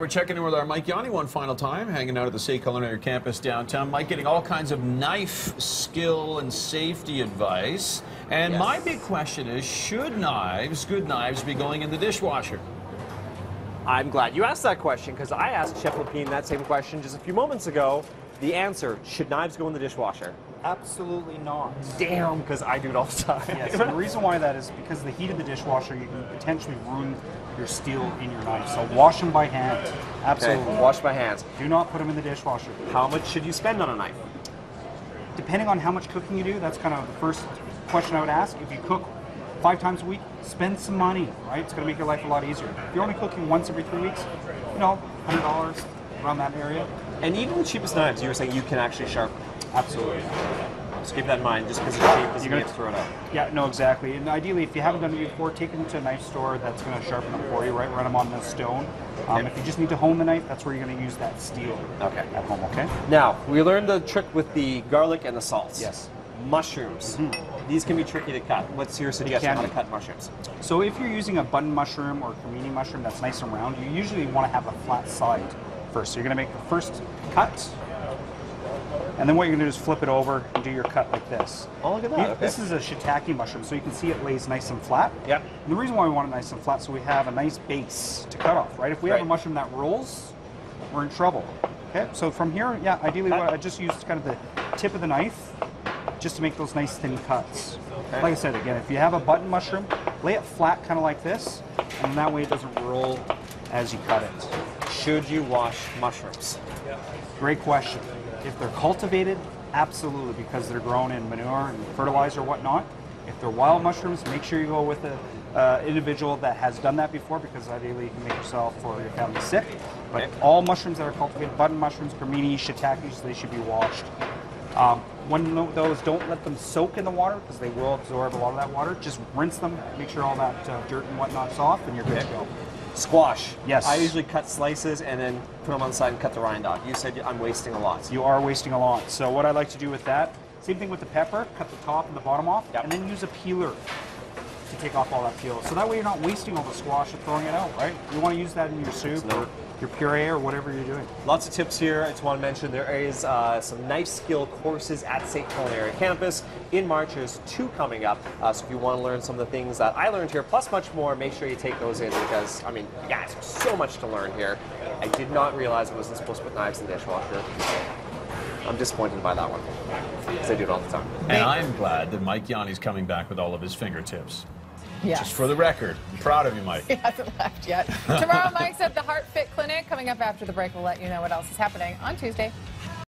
We're checking in with our Mike Yawney one final time, hanging out at the SAIT Culinary Campus downtown. Mike getting all kinds of knife skill and safety advice. And Yes. my big question is, should knives, good knives, be going in the dishwasher? I'm glad you asked that question because I asked Chef Lapine that same question just a few moments ago. The answer, should knives go in the dishwasher? Absolutely not. Damn, because I do it all the time. Yes, and the reason why that is because the heat of the dishwasher, you can potentially ruin your steel in your knife. So wash them by hand. Okay, Absolutely. wash by hands. Do not put them in the dishwasher. How much should you spend on a knife? Depending on how much cooking you do, that's kind of the first question I would ask. If you cook five times a week, spend some money, right? It's going to make your life a lot easier. If you're only cooking once every three weeks, you know, $100 around that area. And even the cheapest knives, you were saying you can actually sharpen. Absolutely. Just keep that in mind, just because it's cheap doesn't mean gonna- throw it out. Yeah, no, exactly. And ideally, if you haven't done it before, take them to a knife store that's going to sharpen them for you, right? Run them on the stone. Um, Okay. If you just need to hone the knife, that's where you're going to use that steel Okay. at home, okay? Now, we learned the trick with the garlic and the salts. Yes. Mushrooms. These can be tricky to cut. What's your suggestion can how to cut mushrooms? So if you're using a button mushroom or cremini mushroom that's nice and round, you usually want to have a flat side first. So you're going to make the first cut, and then what you're going to do is flip it over and do your cut like this. Oh, look at that. Okay. This is a shiitake mushroom, so you can see it lays nice and flat. Yep. And the reason why we want it nice and flat, so we have a nice base to cut off, right? If we have a mushroom that rolls, we're in trouble. Okay, so from here, yeah, ideally what I just used kind of the tip of the knife just to make those nice thin cuts. Okay. Like I said, again, if you have a button mushroom, lay it flat kind of like this, and that way it doesn't roll as you cut it. Should you wash mushrooms? Great question. If they're cultivated, absolutely, because they're grown in manure and fertilizer or whatnot. If they're wild mushrooms, make sure you go with an uh, individual that has done that before, because ideally you can make yourself or your family sick. But Okay. all mushrooms that are cultivated, button mushrooms, cremini, shiitakes, they should be washed. Um, when those, don't let them soak in the water because they will absorb a lot of that water. Just rinse them, make sure all that uh, dirt and whatnot's off, and you're good to go. Squash. Yes. I usually cut slices and then put them on the side and cut the rind off. You said I'm wasting a lot. you are wasting a lot. So what I like to do with that, same thing with the pepper, cut the top and the bottom off, Yep. and then use a peeler to take off all that peel. So that way you're not wasting all the squash and throwing it out, right? You want to use that in your soup or your puree or whatever you're doing. Lots of tips here. I just want to mention there is uh, some knife skill courses at SAIT Culinary Campus. In March, there's two coming up. Uh, so if you want to learn some of the things that I learned here, plus much more, make sure you take those in because, I mean, guys, there's so much to learn here. I did not realize I wasn't supposed to put knives in the dishwasher. I'm disappointed by that one because I do it all the time. And I'm glad that Mike Yawney's coming back with all of his fingertips. Yes. Just for the record. I'm proud of you, Mike. He hasn't left yet. Tomorrow, Mike's at the Heart Fit Clinic. Coming up after the break, we'll let you know what else is happening on Tuesday.